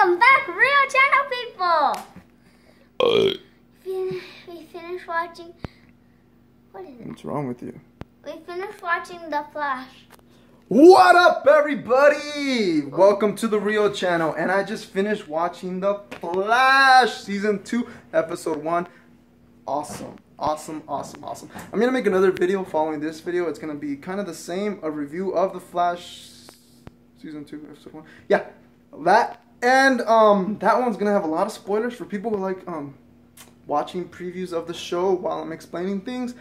Welcome back, real channel people. Uh, fin- we finished watching. What is it? What's wrong with you? We finished watching The Flash. What up, everybody? Welcome to the Real Channel. And I just finished watching The Flash Season 2, Episode 1. Awesome. Awesome, awesome, awesome. I'm going to make another video following this video. It's going to be kind of the same, a review of The Flash Season 2, Episode 1. Yeah, that. And um, that one's to have a lot of spoilers for people who like um, watching previews of the show while I'm explaining things.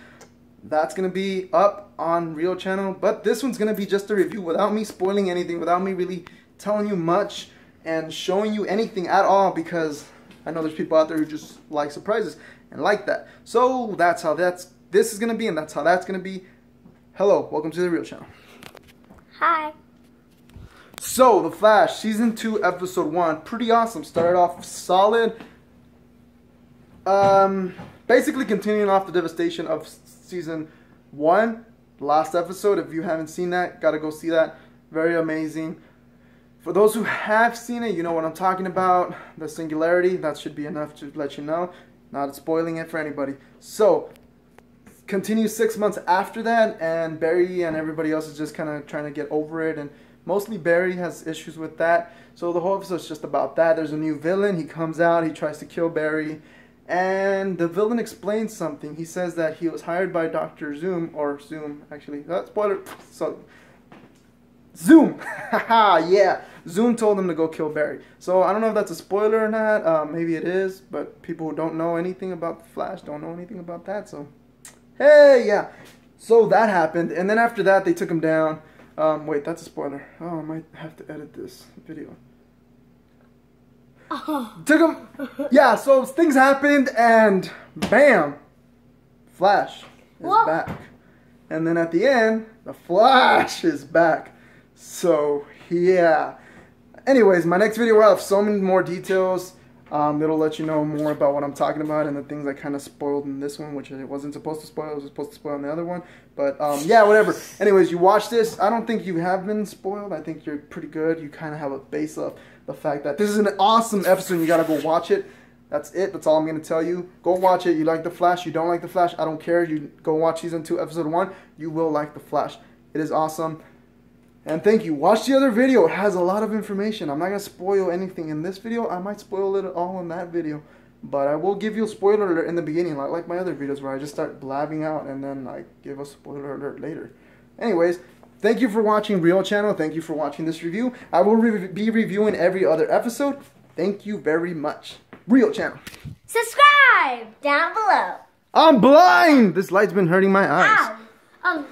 That's gonna be up on Real Channel, but this one's gonna be just a review without me spoiling anything, without me really telling you much and showing you anything at all because I know there's people out there who just like surprises and like that. So that's how that's this is gonna be, and that's how that's gonna be. Hello, welcome to the Real Channel. Hi. So, The Flash, Season 2, Episode 1. Pretty awesome. Started off solid. Um, basically continuing off the devastation of Season 1. Last episode, if you haven't seen that, gotta go see that. Very amazing. For those who have seen it, you know what I'm talking about. The singularity, that should be enough to let you know. Not spoiling it for anybody. So, continue six months after that, and Barry and everybody else is just kind of trying to get over it. And mostly Barry has issues with that. So the whole episode's just about that. There's a new villain. He comes out. He tries to kill Barry. And the villain explains something. He says that he was hired by Dr. Zoom, or Zoom, actually. Uh, spoiler. So, Zoom! Yeah. Zoom told him to go kill Barry. So I don't know if that's a spoiler or not. Uh, maybe it is, but people who don't know anything about the Flash don't know anything about that. So, hey, yeah. So that happened, and then after that they took him down. Um, wait, that's a spoiler. Oh, I might have to edit this video. Took him. Yeah, so things happened, and bam, Flash is Whoa. back. And then at the end, the Flash is back. So yeah. Anyways, my next video will have so many more details. Um, it'll let you know more about what I'm talking about and the things I kind of spoiled in this one, which it wasn't supposed to spoil. It was supposed to spoil in the other one. But um, yeah, whatever. Anyways, you watch this. I don't think you have been spoiled. I think you're pretty good. You kind of have a base of the fact that this is an awesome episode. You gotta go watch it. That's it. That's all I'm gonna tell you. Go watch it. You like the Flash. You don't like the Flash. I don't care. You go watch season two, episode one. You will like the Flash. It is awesome. And thank you. Watch the other video. It has a lot of information. I'm not going to spoil anything in this video. I might spoil it all in that video. But I will give you a spoiler alert in the beginning, like, like my other videos where I just start blabbing out and then I give a spoiler alert later. Anyways, thank you for watching Real Channel. Thank you for watching this review. I will re be reviewing every other episode. Thank you very much. Real Channel. Subscribe down below. I'm blind! This light's been hurting my eyes. Ow. Um. Um.